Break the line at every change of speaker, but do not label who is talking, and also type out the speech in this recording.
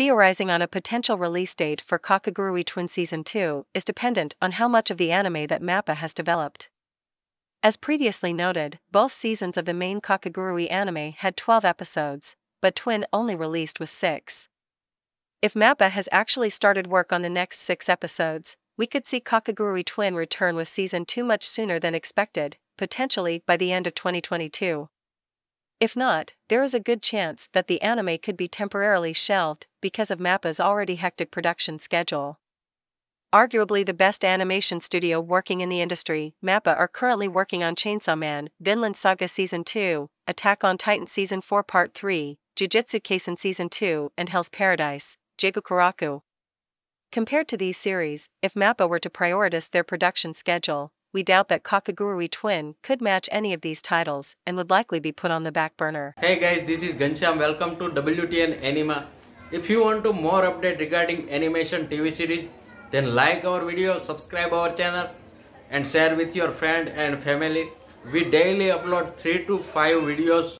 theorizing on a potential release date for Kakegurui Twin Season 2 is dependent on how much of the anime that MAPPA has developed. As previously noted, both seasons of the main Kakegurui anime had 12 episodes, but Twin only released with 6. If MAPPA has actually started work on the next 6 episodes, we could see Kakegurui Twin return with season 2 much sooner than expected, potentially by the end of 2022. If not, there is a good chance that the anime could be temporarily shelved because of MAPPA's already hectic production schedule. Arguably the best animation studio working in the industry, MAPPA are currently working on Chainsaw Man, Vinland Saga Season 2, Attack on Titan Season 4 Part 3, Jujutsu Kaisen Season 2, and Hell's Paradise, Jigokuraku. Compared to these series, if MAPPA were to prioritize their production schedule, we doubt that Kakegurui Twin could match any of these titles and would likely be put on the back burner.
Hey guys, this is Gansham. Welcome to WTN Anime. If you want to more update regarding animation TV series, then like our video, subscribe our channel and share with your friend and family. We daily upload 3 to 5 videos